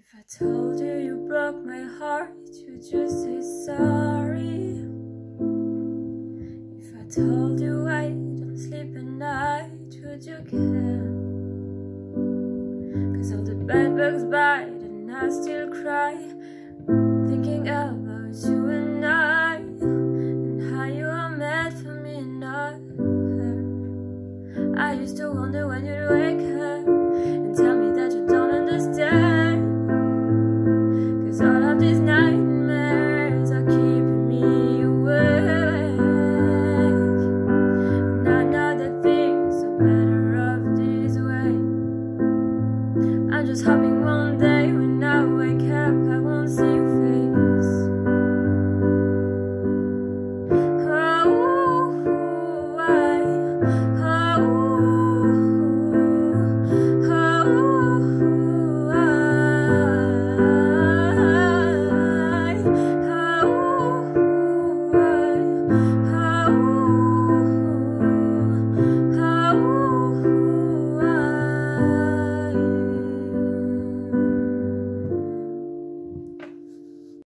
If I told you you broke my heart, you'd just say sorry? If I told you I don't sleep at night, would you care? Cause all the bad bugs bite and I still cry, thinking about you and I, and how you are meant for me and not her. I used to wonder when you'd wake up I'm just hoping one day when I wake up I won't see your face Oh, I, oh, I, oh, I, oh, I.